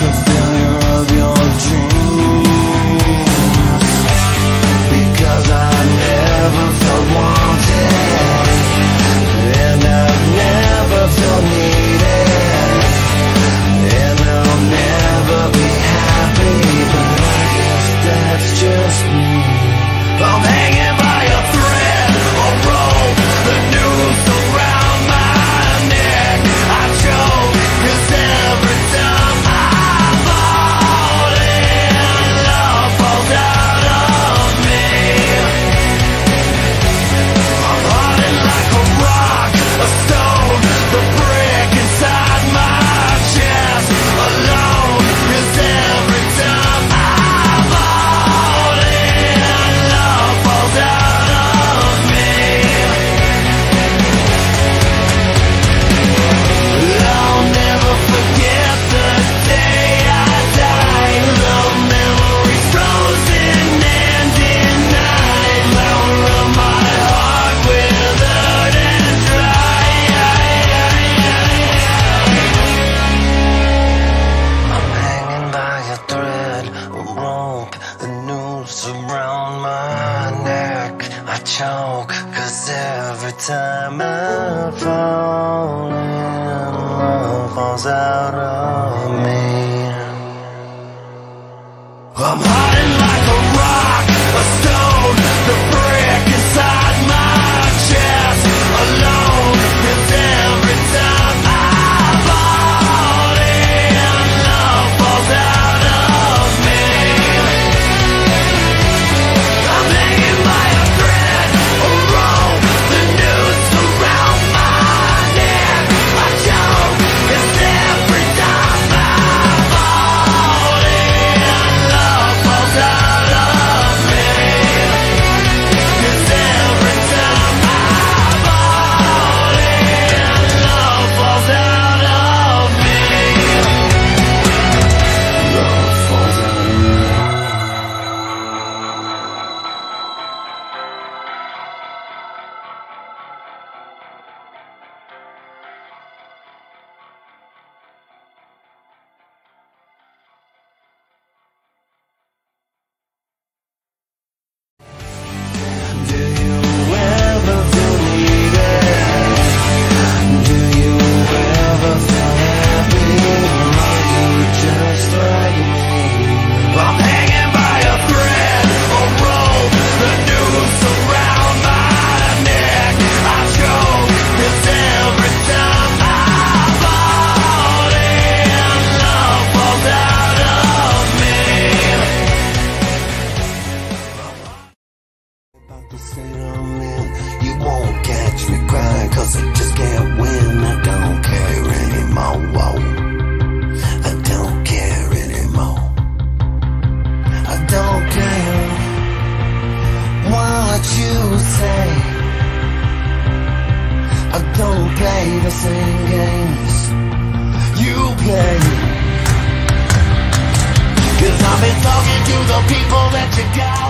Just choke Cause every time I fall in love falls out of me. I'm hiding the state I'm in. You won't catch me crying, cause I just can't win. I don't care anymore. I don't care anymore. I don't care what you say. I don't play the same games you play. i I've been talking to the people that you got.